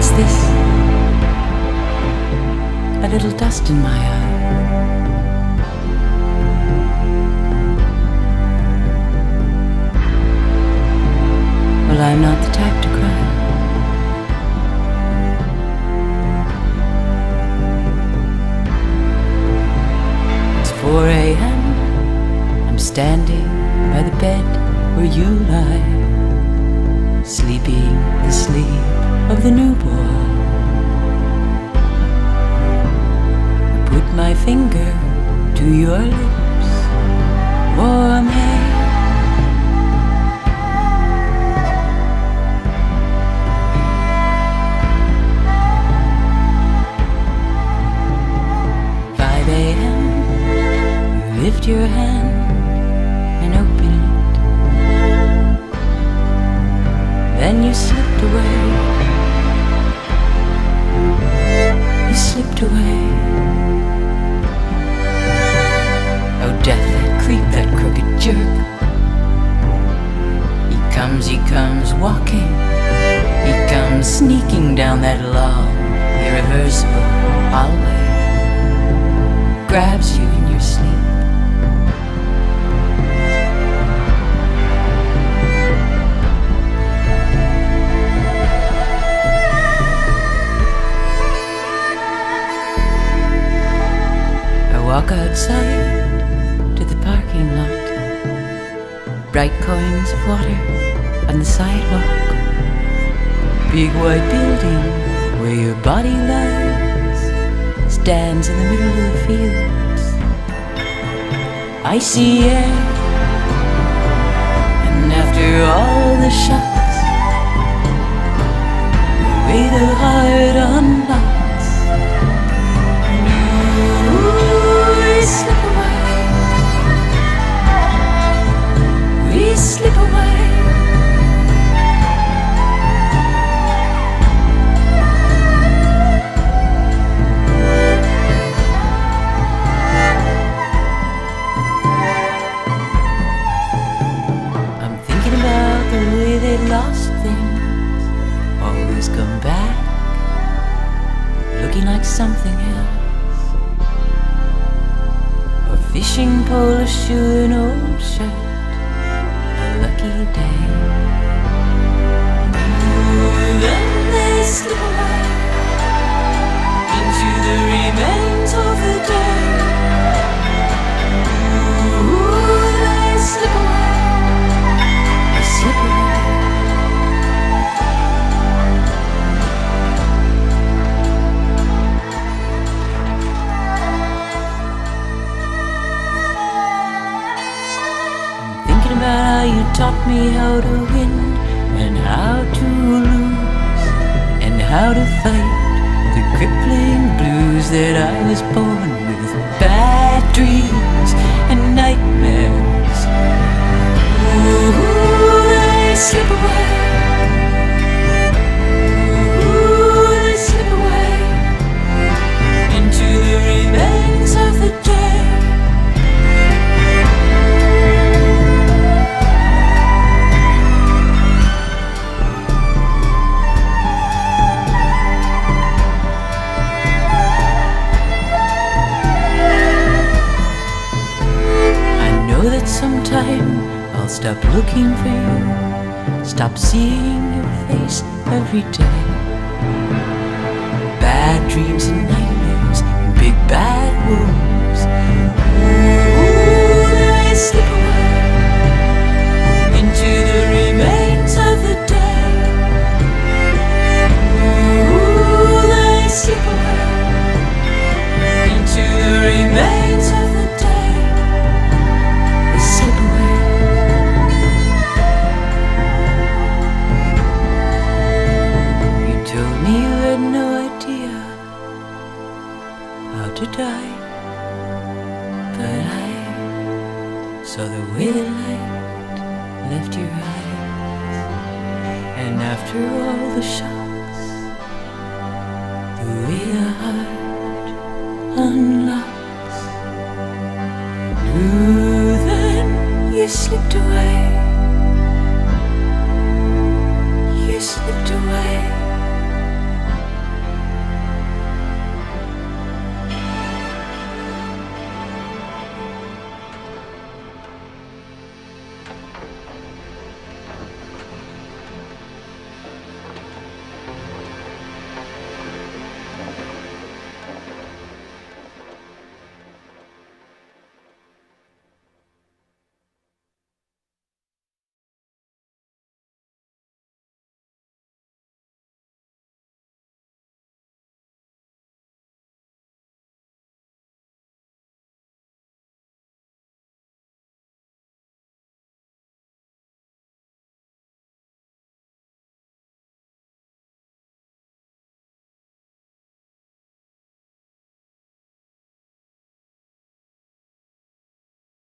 this? A little dust in my eye. Well, I'm not the type to cry. It's 4 a.m. I'm standing by the bed where you lie, sleeping the sleep of the newborn. I put my finger to your lips, warm hair. Five a.m. Lift your hand Then you slipped away. You slipped away. Oh, death, that creep, that crooked jerk. He comes, he comes walking. He comes sneaking down that long, irreversible hallway. Grabs you walk outside to the parking lot. Bright coins of water on the sidewalk. Big white building where your body lies stands in the middle of the fields. Icy air, and after all the shots, looking like something else. A fishing pole, a shoe, an old shirt, a lucky day. Taught me how to win and how to lose and how to fight the crippling blues that I was born with. Bad dreams and nightmares. Ooh, they slip away. Stop looking for you, stop seeing your face every day. Bad dreams and nightmares, and big bad wolves. Ooh, they slip away into the remains of the day. Ooh, they slip away into the remains die, but I saw the way the light left your eyes, and after all the shocks, the way the heart unlocks. Ooh, then you slipped away.